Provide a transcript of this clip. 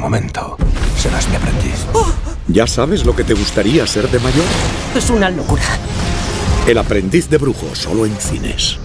momento, serás mi aprendiz. ¿Ya sabes lo que te gustaría ser de mayor? Es una locura. El aprendiz de brujo, solo en cines.